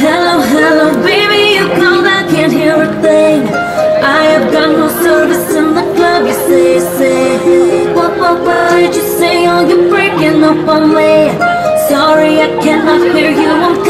hello, hello, baby. Up on me. Sorry, I cannot hear you. I'm.